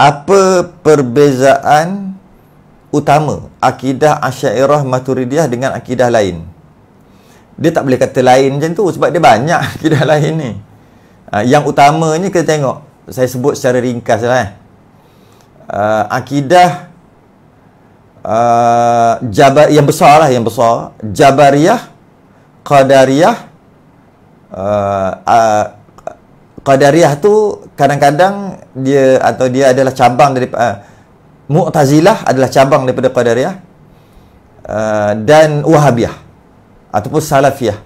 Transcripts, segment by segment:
apa perbezaan utama akidah Asy'ariyah Maturidiyah dengan akidah lain? Dia tak boleh kata lain macam tu sebab dia banyak akidah lain ni. Uh, yang utamanya kita tengok, saya sebut secara ringkas lah. Uh, akidah uh, Jabar yang besar lah yang besar Jabariyah Qadariyah uh, uh, Qadariyah tu kadang-kadang dia atau dia adalah cabang daripada uh, Mu'tazilah adalah cabang daripada Qadariyah uh, dan Wahabiyah ataupun Salafiyah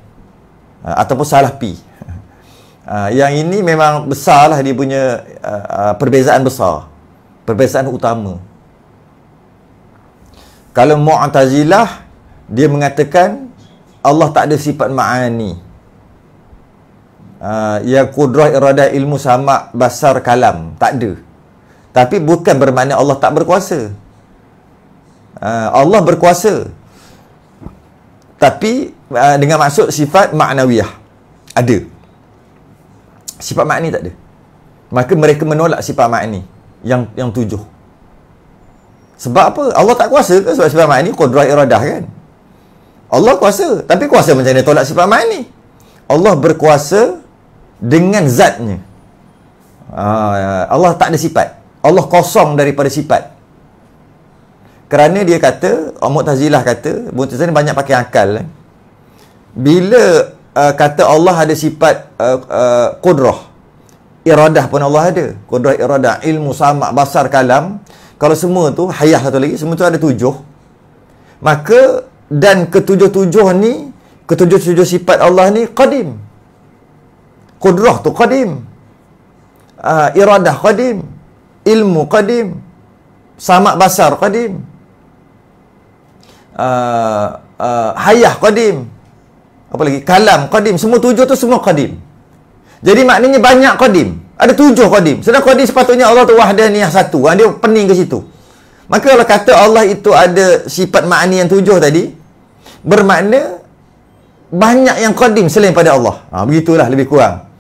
uh, ataupun Salafi. Uh, yang ini memang besarlah dia punya uh, uh, perbezaan besar. Perbezaan utama. Kalau Mu'tazilah dia mengatakan Allah tak ada sifat ma'ani. Uh, yang kudrah iradah ilmu sama basar kalam. Tak ada tapi bukan bermakna Allah tak berkuasa. Uh, Allah berkuasa. Tapi uh, dengan maksud sifat maknawiyah. Ada. Sifat makni tak ada maka mereka menolak sifat makni yang yang tujuh. Sebab apa? Allah tak kuasa ke sebab sifat makni? Kudrah iradah kan? Allah kuasa tapi kuasa macam mana tolak sifat makni? Allah berkuasa dengan zatnya. Uh, Allah tak ada sifat. Allah kosong daripada sifat. Kerana dia kata, Mu'tazilah kata, Mu'tazilah ni banyak pakai akal. Eh. Bila uh, kata Allah ada sifat uh, uh, kudrah, iradah pun Allah ada. Kudrah, iradah, ilmu, sama, basar, kalam. Kalau semua tu, hayah satu lagi, semua tu ada tujuh. Maka, dan ketujuh-tujuh ni, ketujuh-tujuh sifat Allah ni, qadim. Kudrah tu qadim. Uh, iradah qadim. Ilmu qadim. Samak basar qadim. Uh, uh, hayah qadim. Apa lagi? Kalam qadim. Semua tujuh tu semua qadim. Jadi maknanya banyak qadim. Ada tujuh qadim. Sedang qadim sepatutnya Allah tu wahdaniyah satu. Ha, dia pening ke situ. Maka kalau kata Allah itu ada sifat makni yang tujuh tadi, bermakna banyak yang qadim selain pada Allah. Ha, begitulah lebih kurang.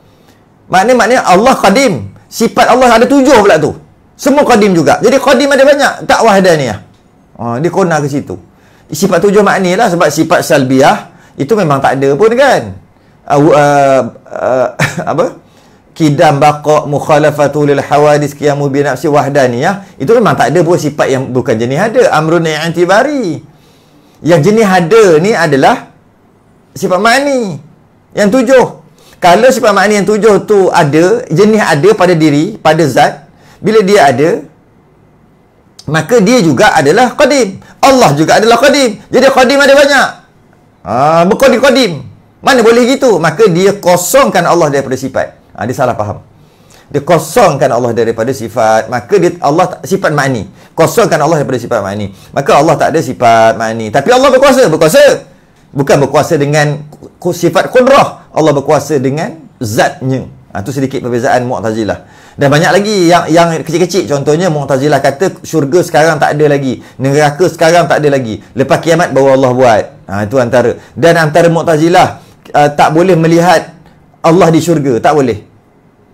Maknanya maknanya Allah qadim. Sifat Allah ada tujuh pula tu. Semua qadim juga. Jadi qadim ada banyak. Tak wahdaniyah. Ha, dia kona ke situ. Sifat tujuh makni lah sebab sifat salbiah itu memang tak ada pun kan. Uh, uh, uh, apa? Kidam baqa mukhalafatu lil hawadis qiyamu bi nafsi wahdaniyah itu memang tak ada pun sifat yang bukan jenis ada amrun i'tibari. Yang jenis ada ni adalah sifat makni. Yang tujuh kalau sifat makni yang tujuh tu ada, jenis ada pada diri, pada zat, bila dia ada, maka dia juga adalah qadim. Allah juga adalah qadim. Jadi qadim ada banyak. Ah, berqadim qadim. Mana boleh gitu? Maka dia kosongkan Allah daripada sifat. Ah, dia salah faham. Dia kosongkan Allah daripada sifat. Maka dia Allah sifat makni. Kosongkan Allah daripada sifat makni. Maka Allah tak ada sifat makni. Tapi Allah berkuasa, berkuasa. Bukan berkuasa dengan sifat kudrah. Allah berkuasa dengan zatnya. Ha, itu sedikit perbezaan Mu'tazilah. Dan banyak lagi yang yang kecil-kecil. Contohnya Mu'tazilah kata syurga sekarang tak ada lagi. Neraka sekarang tak ada lagi. Lepas kiamat baru Allah buat. Ha, itu antara. Dan antara Mu'tazilah uh, tak boleh melihat Allah di syurga. Tak boleh.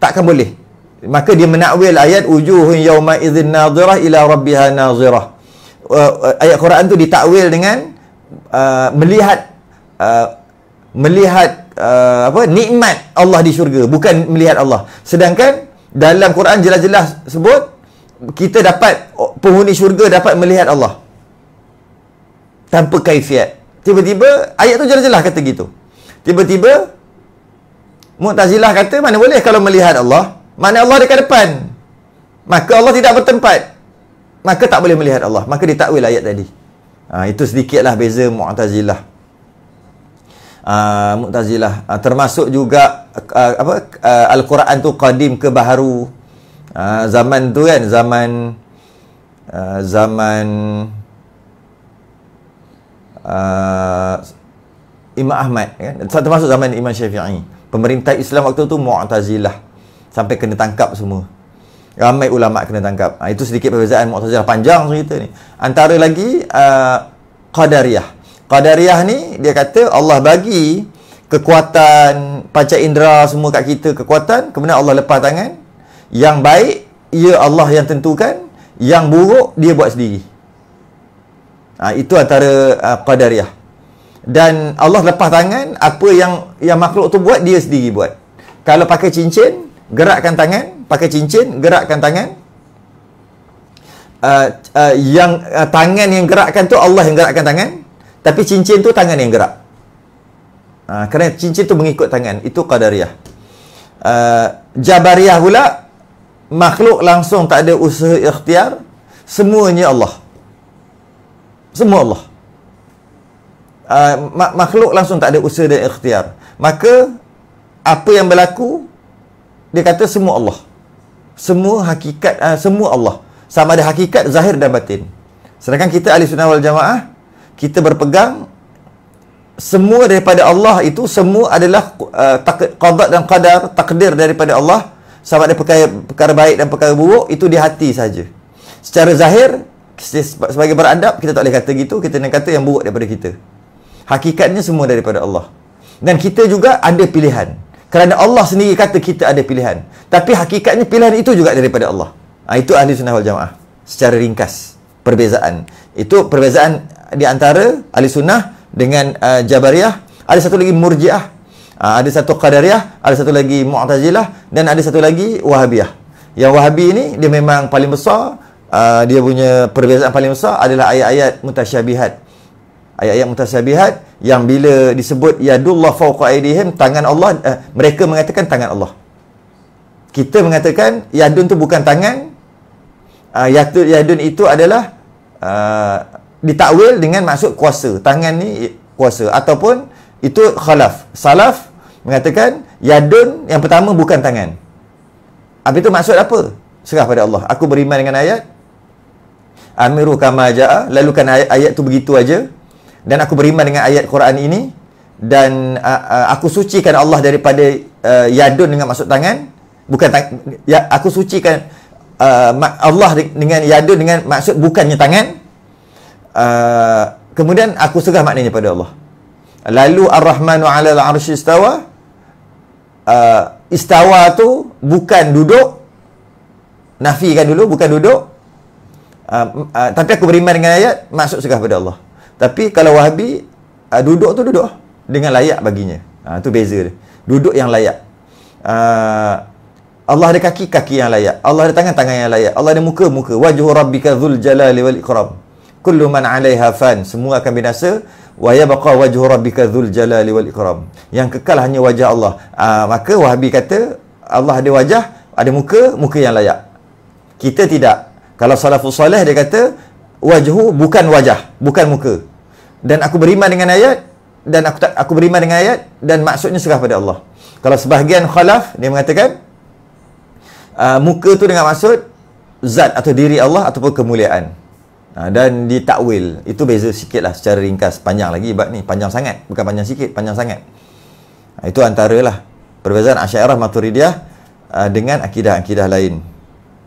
Takkan boleh. Maka dia menakwil ayat wujuhun yawma idzin nadhirah ila rabbiha nadhirah. Uh, ayat Quran tu ditakwil dengan uh, melihat uh, melihat uh, apa nikmat Allah di syurga bukan melihat Allah. Sedangkan dalam Quran jelas-jelas sebut kita dapat penghuni syurga dapat melihat Allah. Tanpa kaifiat. Tiba-tiba ayat tu jelas-jelas kata gitu. Tiba-tiba Mu'tazilah kata mana boleh kalau melihat Allah? Mana Allah dekat depan. Maka Allah tidak bertempat. Maka tak boleh melihat Allah. Maka ditakwil ayat tadi. Ha, itu sedikitlah beza Mu'tazilah uh, Mu'tazilah. Uh, termasuk juga uh, apa uh, Al-Quran tu qadim ke baharu. Uh, zaman tu kan zaman uh, zaman uh, Imam Ahmad kan? Termasuk zaman Imam Syafi'i. Pemerintah Islam waktu tu Mu'tazilah. Sampai kena tangkap semua. Ramai ulama kena tangkap. Ha, itu sedikit perbezaan Mu'tazilah. Panjang cerita ni. Antara lagi uh, Qadariyah Qadariyah ni dia kata Allah bagi kekuatan panca indera semua kat kita kekuatan kemudian Allah lepas tangan yang baik ia Allah yang tentukan, yang buruk dia buat sendiri. Ha, itu antara uh, qadariyah. Dan Allah lepas tangan apa yang yang makhluk tu buat dia sendiri buat. Kalau pakai cincin, gerakkan tangan, pakai cincin, gerakkan tangan. Uh, uh, yang uh, tangan yang gerakkan tu Allah yang gerakkan tangan, tapi cincin tu tangan yang gerak. Uh, kerana cincin tu mengikut tangan, itu qadariyah. Uh, jabariyah pula makhluk langsung tak ada usaha ikhtiar semuanya Allah. Semua Allah. Uh, makhluk langsung tak ada usaha dan ikhtiar. Maka apa yang berlaku dia kata semua Allah. Semua hakikat uh, semua Allah. Sama ada hakikat zahir dan batin. Sedangkan kita ahli sunnah wal jamaah kita berpegang semua daripada Allah itu semua adalah uh, qada dan qadar takdir daripada Allah sama ada perkara, perkara baik dan perkara buruk itu di hati saja. Secara zahir sebagai beradab kita tak boleh kata gitu, kita nak kata yang buruk daripada kita. Hakikatnya semua daripada Allah. Dan kita juga ada pilihan. Kerana Allah sendiri kata kita ada pilihan. Tapi hakikatnya pilihan itu juga daripada Allah. Ha, itu ahli sunnah wal jamaah. Secara ringkas. Perbezaan. Itu perbezaan di antara ahli sunnah dengan uh, Jabariyah. Ada satu lagi Murjiah. Uh, ada satu Qadariyah, ada satu lagi Mu'tazilah dan ada satu lagi Wahabiyah. Yang Wahabi ni dia memang paling besar, uh, dia punya perbezaan paling besar adalah ayat-ayat mutasyabihat. Ayat-ayat mutasyabihat yang bila disebut yadullah fawqa aydihim, tangan Allah, uh, mereka mengatakan tangan Allah. Kita mengatakan yadun tu bukan tangan. Uh, yadun itu adalah uh, ditakwil dengan maksud kuasa. Tangan ni kuasa ataupun itu khalaf. Salaf mengatakan yadun yang pertama bukan tangan. Apa itu maksud apa? Serah pada Allah. Aku beriman dengan ayat Amiru kama ja'a lalu kan ayat, ayat tu begitu aja dan aku beriman dengan ayat Quran ini dan uh, uh, aku sucikan Allah daripada uh, yadun dengan maksud tangan bukan tang- ya aku sucikan uh, Allah dengan yadun dengan maksud bukannya tangan uh, kemudian aku serah maknanya pada Allah. Lalu ar-rahmanu 'ala al-'arsy istawa? Uh, istawa tu bukan duduk nafikan dulu bukan duduk. Uh, uh, tapi aku beriman dengan ayat masuk segah pada Allah. Tapi kalau wahabi uh, duduk tu duduk dengan layak baginya. Uh, tu beza dia. Duduk yang layak. Uh, Allah ada kaki kaki yang layak. Allah ada tangan tangan yang layak. Allah ada muka muka wajhu rabbika dzul jalali wal ikram kullu man 'alaiha fan. Semua akan binasa. Wa yabqa wajhu rabbika dzul jalali wal ikram. Yang kekal hanya wajah Allah. Uh, maka wahabi kata Allah ada wajah ada muka muka yang layak. Kita tidak. Kalau salafus soleh dia kata wajhu bukan wajah bukan muka. Dan aku beriman dengan ayat dan aku tak aku beriman dengan ayat dan maksudnya serah pada Allah. Kalau sebahagian khalaf dia mengatakan uh, muka tu dengan maksud zat atau diri Allah ataupun kemuliaan Ha, dan ditakwil itu beza sikit lah secara ringkas. Panjang lagi bab ni. Panjang sangat. Bukan panjang sikit panjang sangat. Ha, itu antara lah perbezaan Asyairah Maturidiyah uh, dengan akidah-akidah lain